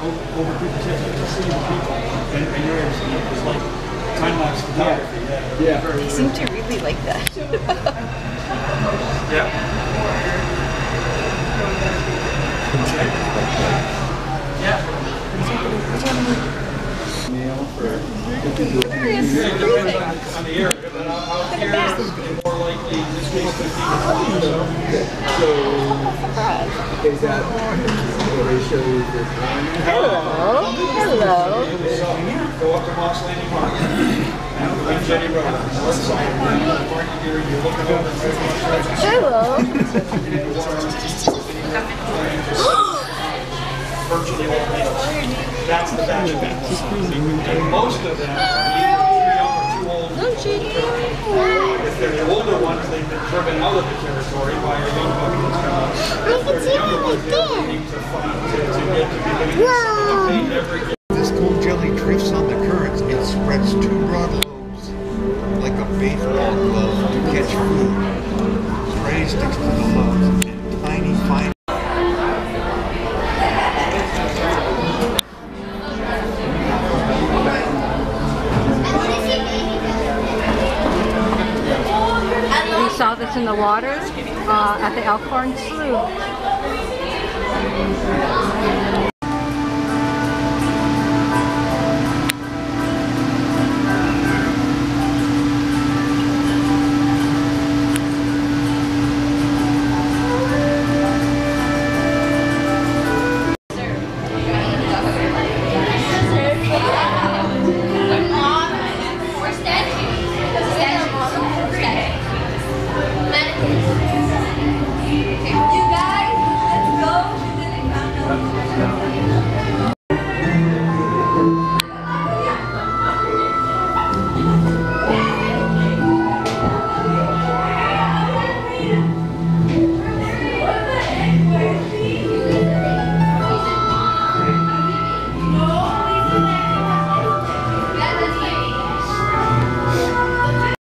over people's heads, you can see the people, and, and you're able to, it's like time-lapse photography, yeah. Yeah. Very, They seem to really like that. Mail for Curious. It depends on, on the area, but out, out here, it's more likely, this case, fifteen to so. So is that Hello. Hello. Go up to Moss Landing at Moss Hello. That's the batch of. And most of them are too old. If they're the older ones, they've been driven out of the territory by a young. If they're the younger ones, like a baseball to catch food. Sticks to the tiny fine. We saw this in the water uh, at the Elkhorn Slough.